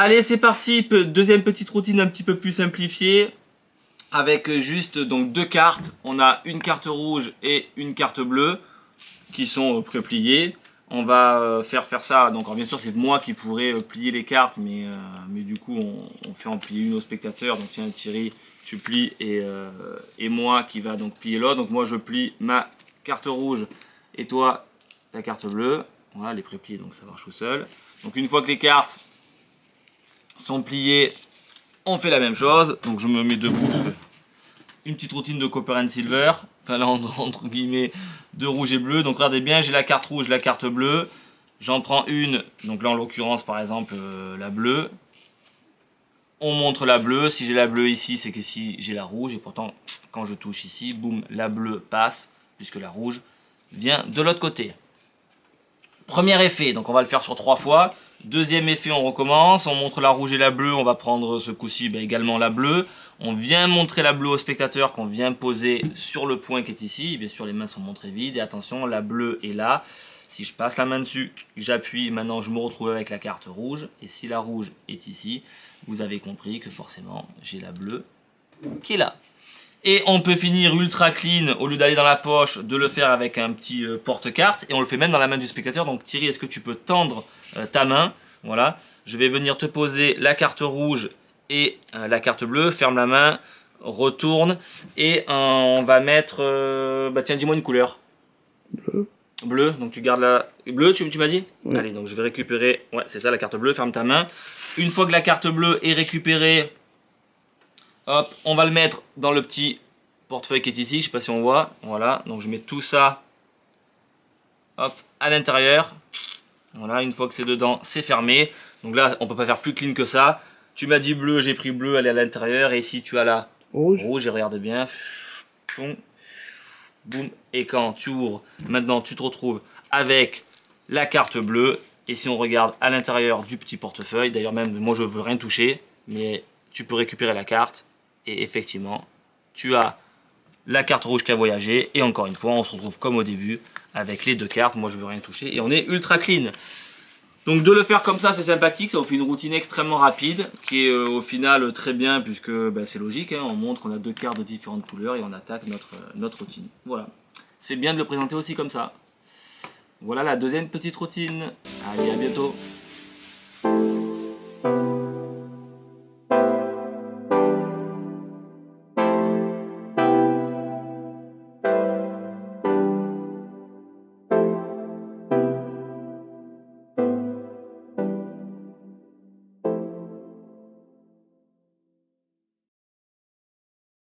Allez, c'est parti. Deuxième petite routine un petit peu plus simplifiée. Avec juste donc deux cartes. On a une carte rouge et une carte bleue qui sont prépliées. On va euh, faire faire ça. Donc, bien sûr, c'est moi qui pourrais euh, plier les cartes, mais, euh, mais du coup, on, fait en plier une au spectateur. Donc, tiens, Thierry, tu plies et, et moi qui va donc plier l'autre. Donc, moi, je plie ma carte rouge et toi, ta carte bleue. Voilà, les prépliés, donc ça marche tout seul. Donc, une fois que les cartes sont pliées, on fait la même chose. Donc, je me mets debout. Une petite routine de Copper and Silver. Enfin, là, entre guillemets, de rouge et bleu. Donc regardez bien, j'ai la carte rouge, la carte bleue. J'en prends une, donc là en l'occurrence par exemple euh, la bleue. On montre la bleue, si j'ai la bleue ici c'est que si j'ai la rouge et pourtant quand je touche ici, boum, la bleue passe puisque la rouge vient de l'autre côté. Premier effet, donc on va le faire sur trois fois. Deuxième effet, on recommence, on montre la rouge et la bleue, on va prendre ce coup-ci bah, également la bleue. On vient montrer la bleue au spectateur qu'on vient poser sur le point qui est ici. Bien sûr, les mains sont montrées vides. Et attention, la bleue est là. Si je passe la main dessus, j'appuie, maintenant je me retrouve avec la carte rouge. Et si la rouge est ici, vous avez compris que forcément, j'ai la bleue qui est là. Et on peut finir ultra clean, au lieu d'aller dans la poche, de le faire avec un petit euh, porte-carte. Et on le fait même dans la main du spectateur. Donc Thierry, est-ce que tu peux tendre euh, ta main? Voilà. Je vais venir te poser la carte rouge et euh, la carte bleue, ferme la main, retourne et on va mettre, bah tiens dis-moi une couleur. Bleu. Bleu, donc tu gardes la... Bleu tu, tu m'as dit? Allez, donc je vais récupérer, ouais c'est ça la carte bleue, ferme ta main. Une fois que la carte bleue est récupérée, hop, on va le mettre dans le petit portefeuille qui est ici, je sais pas si on voit, voilà, donc je mets tout ça, hop, à l'intérieur. Voilà, une fois que c'est dedans, c'est fermé. Donc là, on peut pas faire plus clean que ça. Tu m'as dit bleu, j'ai pris bleu, elle est à l'intérieur. Et ici, tu as la rouge. Rouge, et regarde bien. Boum. Et quand tu ouvres, maintenant, tu te retrouves avec la carte bleue. Et si on regarde à l'intérieur du petit portefeuille, d'ailleurs même, moi, je veux rien toucher. Mais tu peux récupérer la carte. Et effectivement, tu as la carte rouge qui a voyagé. Et encore une fois, on se retrouve comme au début avec les deux cartes. Moi, je veux rien toucher. Et on est ultra clean. Donc de le faire comme ça, c'est sympathique, ça vous fait une routine extrêmement rapide, qui est euh, au final très bien, puisque bah, c'est logique, hein. on montre qu'on a deux cartes de différentes couleurs et on attaque notre, euh, notre routine. Voilà, c'est bien de le présenter aussi comme ça. Voilà la deuxième petite routine. Allez, à bientôt